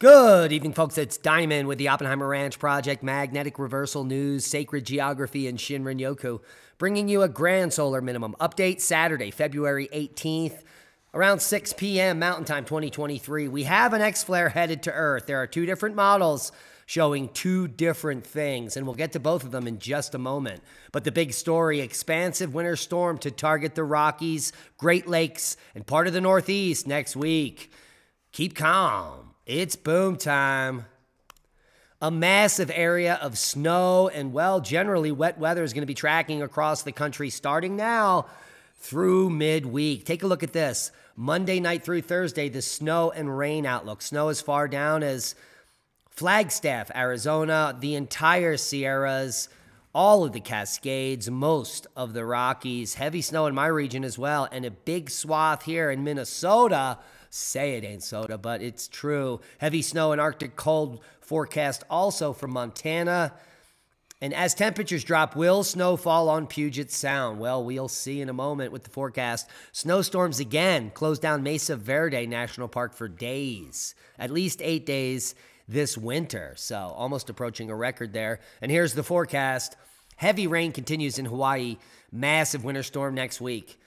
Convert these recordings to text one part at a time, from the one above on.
Good evening, folks. It's Diamond with the Oppenheimer Ranch Project, Magnetic Reversal News, Sacred Geography, and Shinrin Yoku, bringing you a grand solar minimum update Saturday, February 18th, around 6 p.m. Mountain Time 2023. We have an X flare headed to Earth. There are two different models showing two different things, and we'll get to both of them in just a moment. But the big story expansive winter storm to target the Rockies, Great Lakes, and part of the Northeast next week. Keep calm. It's boom time. A massive area of snow and, well, generally wet weather is going to be tracking across the country starting now through midweek. Take a look at this. Monday night through Thursday, the snow and rain outlook. Snow as far down as Flagstaff, Arizona, the entire Sierras, all of the Cascades, most of the Rockies, heavy snow in my region as well, and a big swath here in Minnesota say it ain't soda, but it's true. Heavy snow and Arctic cold forecast also from Montana. And as temperatures drop, will snow fall on Puget Sound? Well, we'll see in a moment with the forecast. Snowstorms again close down Mesa Verde National Park for days, at least eight days this winter. So almost approaching a record there. And here's the forecast heavy rain continues in Hawaii, massive winter storm next week.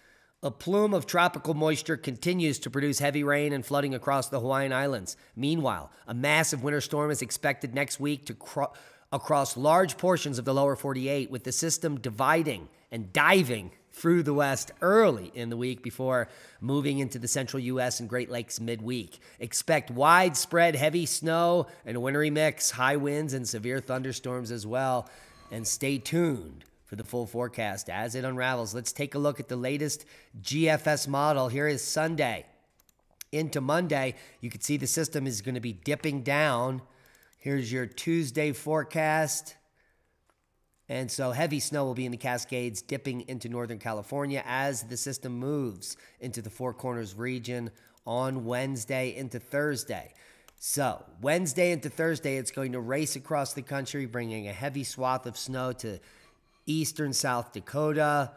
A plume of tropical moisture continues to produce heavy rain and flooding across the Hawaiian Islands. Meanwhile, a massive winter storm is expected next week to cro- across large portions of the lower 48, with the system dividing and diving through the west early in the week before moving into the central U.S. and Great Lakes midweek. Expect widespread heavy snow and a wintry mix, high winds, and severe thunderstorms as well. And stay tuned for the full forecast as it unravels. Let's take a look at the latest GFS model. Here is Sunday into Monday. You can see the system is going to be dipping down. Here's your Tuesday forecast. And so heavy snow will be in the Cascades, dipping into Northern California as the system moves into the Four Corners region on Wednesday into Thursday. So, Wednesday into Thursday, it's going to race across the country, bringing a heavy swath of snow to eastern South Dakota,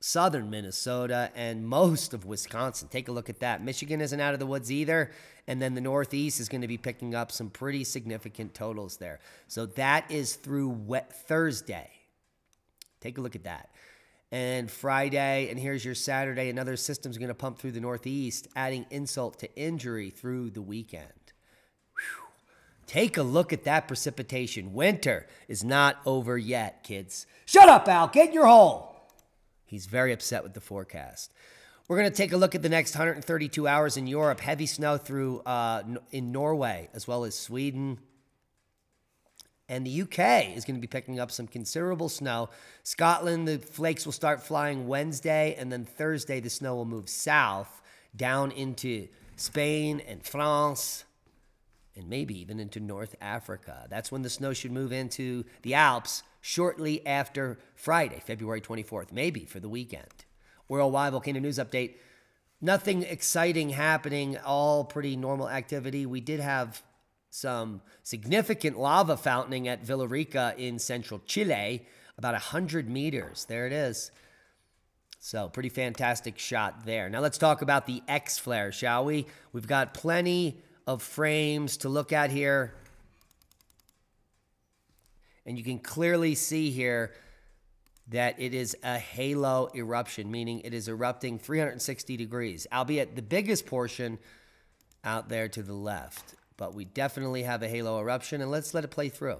southern Minnesota, and most of Wisconsin. Take a look at that. Michigan isn't out of the woods either. And then the Northeast is going to be picking up some pretty significant totals there. So that is through Thursday. Take a look at that. And Friday, and here's your Saturday. Another system's going to pump through the Northeast, adding insult to injury through the weekend. Take a look at that precipitation. Winter is not over yet, kids. Shut up, Al. Get in your hole. He's very upset with the forecast. We're going to take a look at the next 132 hours in Europe. Heavy snow through uh, in Norway, as well as Sweden. And the UK is going to be picking up some considerable snow. Scotland, the flakes will start flying Wednesday, and then Thursday, the snow will move south down into Spain and France and maybe even into North Africa. That's when the snow should move into the Alps shortly after Friday, February 24th, maybe for the weekend. Worldwide Volcano News Update. Nothing exciting happening, all pretty normal activity. We did have some significant lava fountaining at Villarrica in central Chile, about 100 meters. There it is. So, pretty fantastic shot there. Now, let's talk about the X flare, shall we? We've got plenty of frames to look at here. And you can clearly see here that it is a halo eruption, meaning it is erupting 360 degrees, albeit the biggest portion out there to the left. But we definitely have a halo eruption, and let's let it play through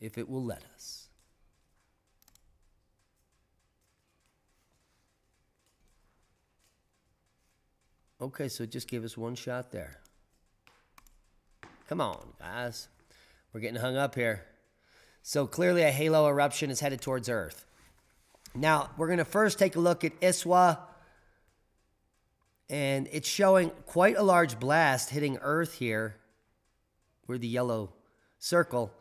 if it will let us. Okay, so just give us one shot there. Come on, guys. We're getting hung up here. So clearly a halo eruption is headed towards Earth. Now, we're going to first take a look at ISWA. And it's showing quite a large blast hitting Earth here. We're the yellow circle.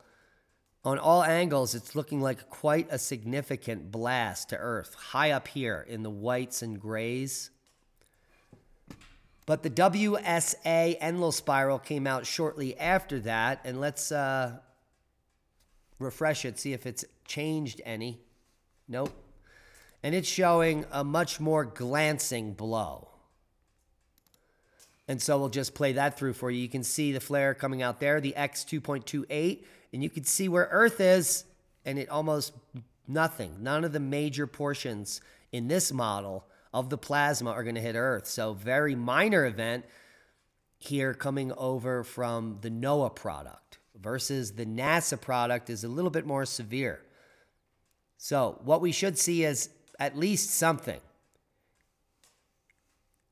On all angles, it's looking like quite a significant blast to Earth, high up here in the whites and grays. But the WSA Enlil spiral came out shortly after that, and let's uh, refresh it, see if it's changed any. Nope. And it's showing a much more glancing blow. And so we'll just play that through for you. You can see the flare coming out there, the X 2.28, and you can see where Earth is, and it almost nothing. None of the major portions in this model of the plasma are going to hit Earth. So, very minor event here coming over from the NOAA product versus the NASA product is a little bit more severe. So, what we should see is at least something.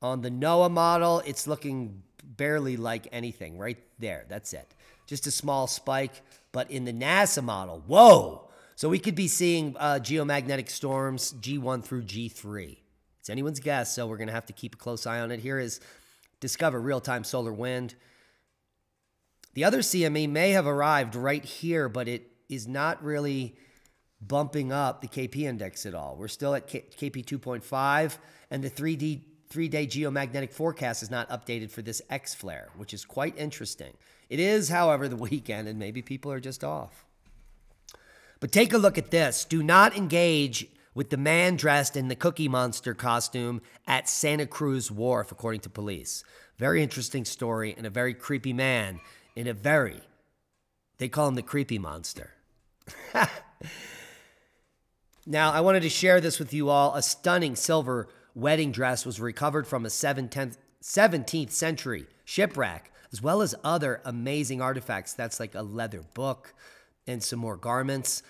On the NOAA model, it's looking barely like anything right there. That's it. Just a small spike. But in the NASA model, whoa! So we could be seeing uh, geomagnetic storms G1 through G3. It's anyone's guess, so we're going to have to keep a close eye on it. Here is DSCOVR Real Time Solar Wind. The other CME may have arrived right here, but it is not really bumping up the KP index at all. We're still at KP 2.5, and the 3D three day geomagnetic forecast is not updated for this X flare, which is quite interesting. It is, however, the weekend, and maybe people are just off. But take a look at this. Do not engage with the man dressed in the Cookie Monster costume at Santa Cruz Wharf, according to police. Very interesting story, and a very creepy man in a very, they call him the Creepy Monster. now, I wanted to share this with you all. A stunning silver wedding dress was recovered from a 17th century shipwreck, as well as other amazing artifacts. That's like a leather book and some more garments.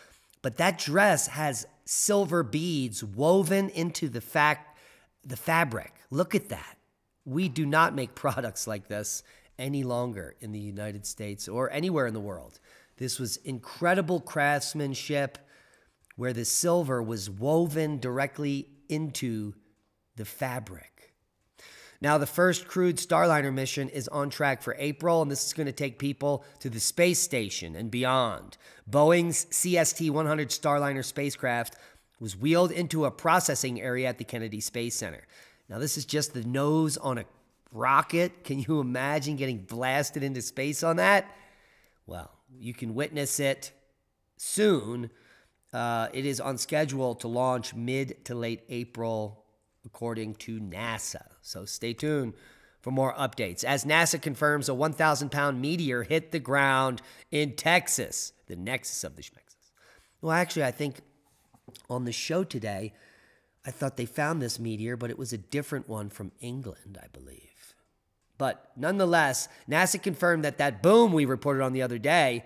But that dress has silver beads woven into the fact the fabric. Look at that. We do not make products like this any longer in the United States or anywhere in the world. This was incredible craftsmanship where the silver was woven directly into the fabric. Now, the first crewed Starliner mission is on track for April, and this is going to take people to the space station and beyond. Boeing's CST 100 Starliner spacecraft was wheeled into a processing area at the Kennedy Space Center. Now, this is just the nose on a rocket. Can you imagine getting blasted into space on that? Well, you can witness it soon. Uh, it is on schedule to launch mid to late April according to NASA. So stay tuned for more updates. As NASA confirms, a 1,000 pound meteor hit the ground in Texas, the nexus of the Schmexus. Well, actually, I think on the show today, I thought they found this meteor, but it was a different one from England, I believe. But nonetheless, NASA confirmed that that boom we reported on the other day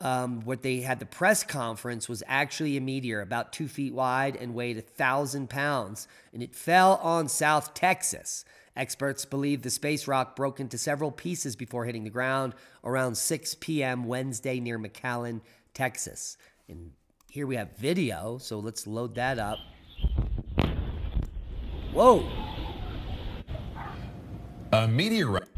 um, what they had the press conference was actually a meteor about two feet wide and weighed a thousand pounds, and it fell on South Texas. Experts believe the space rock broke into several pieces before hitting the ground around 6 p.m. Wednesday near McAllen, Texas. And here we have video, so let's load that up. Whoa! A meteorite.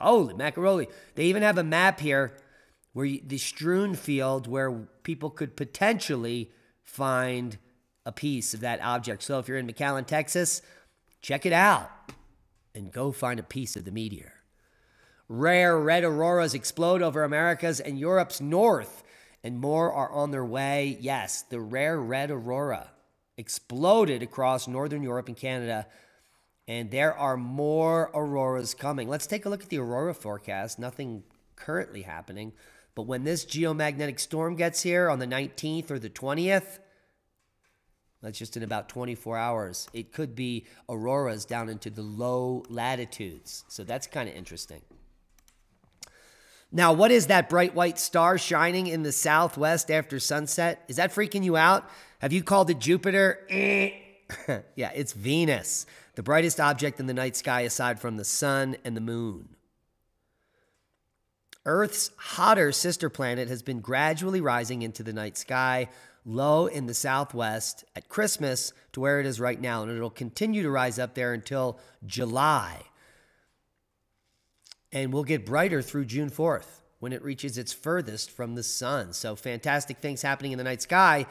Holy macaroni. They even have a map here where you, the strewn field where people could potentially find a piece of that object. So if you're in McAllen, Texas, check it out and go find a piece of the meteor. Rare red auroras explode over America's and Europe's north, and more are on their way. Yes, the rare red aurora exploded across northern Europe and Canada and there are more auroras coming. Let's take a look at the aurora forecast. Nothing currently happening. But when this geomagnetic storm gets here on the 19th or the 20th, that's just in about 24 hours, it could be auroras down into the low latitudes. So that's kind of interesting. Now, what is that bright white star shining in the southwest after sunset? Is that freaking you out? Have you called it Jupiter? Eh. yeah, it's Venus the brightest object in the night sky aside from the sun and the moon. Earth's hotter sister planet has been gradually rising into the night sky, low in the southwest at Christmas to where it is right now, and it'll continue to rise up there until July. And will get brighter through June 4th when it reaches its furthest from the sun. So, fantastic things happening in the night sky.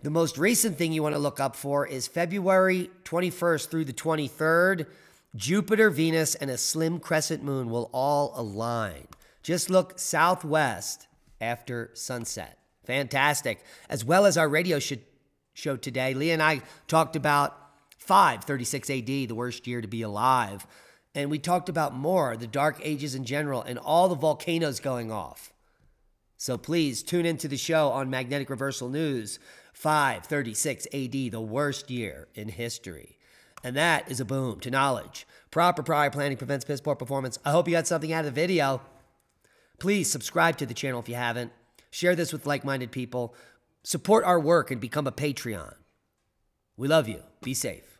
The most recent thing you want to look up for is February 21st through the 23rd. Jupiter, Venus, and a slim crescent moon will all align. Just look southwest after sunset. Fantastic. As well as our radio sh- show today. Leah and I talked about 536 AD, the worst year to be alive. And we talked about more, the Dark Ages in general, and all the volcanoes going off. So please tune into the show on Magnetic Reversal News 536 AD, the worst year in history. And that is a boom to knowledge. Proper prior planning prevents piss poor performance. I hope you got something out of the video. Please subscribe to the channel if you haven't. Share this with like minded people. Support our work and become a Patreon. We love you. Be safe.